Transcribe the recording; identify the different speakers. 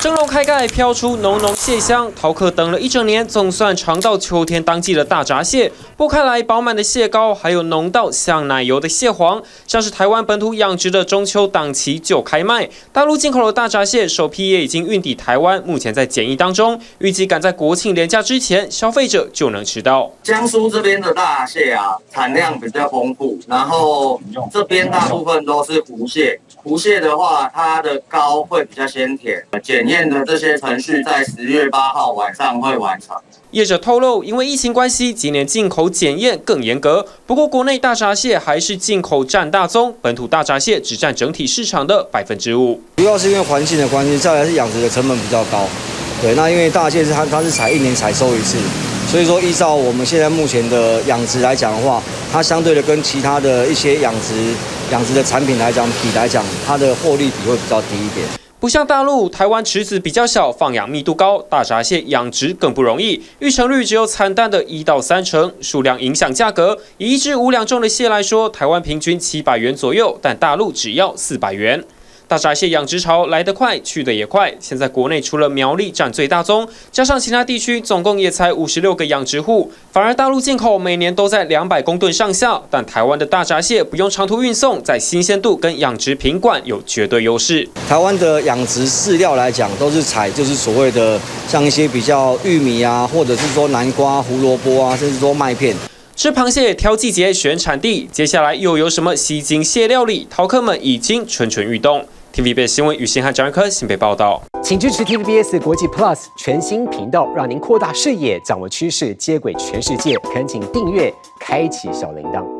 Speaker 1: 蒸笼开盖，飘出浓浓蟹香。饕客等了一整年，总算尝到秋天当季的大闸蟹。剥开来，饱满的蟹膏，还有浓到像奶油的蟹黄，像是台湾本土养殖的中秋档期就开卖。大陆进口的大闸蟹首批也已经运抵台湾，目前在检疫当中，预计赶在国庆连假之前，消费者就能吃到。
Speaker 2: 江苏这边的大蟹啊，产量比较丰富，然后这边大部分都是湖蟹。湖蟹的话，它的膏会比较鲜甜。检验的这些程序在十月八号晚上会完成。
Speaker 1: 业者透露，因为疫情关系，今年进口检验更严格。不过，国内大闸蟹还是进口占大宗，本土大闸蟹只占整体市场的百分之五。
Speaker 3: 主要是因为环境的关系，再来是养殖的成本比较高。对，那因为大蟹是它它是采一年采收一次，所以说依照我们现在目前的养殖来讲的话，它相对的跟其他的一些养殖。养殖的产品来讲，比来讲，它的获利比会比较低一点。
Speaker 1: 不像大陆、台湾池子比较小，放养密度高，大闸蟹养殖更不容易，育成率只有惨淡的一到三成，数量影响价格。以一只五两重的蟹来说，台湾平均七百元左右，但大陆只要四百元。大闸蟹养殖潮来得快，去得也快。现在国内除了苗栗占最大宗，加上其他地区，总共也才五十六个养殖户。反而大陆进口每年都在两百公吨上下，但台湾的大闸蟹不用长途运送，在新鲜度跟养殖品管有绝对优势。
Speaker 3: 台湾的养殖饲料来讲，都是采就是所谓的像一些比较玉米啊，或者是说南瓜、胡萝卜啊，甚至说麦片。
Speaker 1: 吃螃蟹挑季节选产地，接下来又有什么吸睛蟹料理？饕客们已经蠢蠢欲动。TVB 新闻与新汉张仁科新北报道，
Speaker 4: 请支持 TVBS 国际 Plus 全新频道，让您扩大视野，掌握趋势，接轨全世界。恳请订阅，开启小铃铛。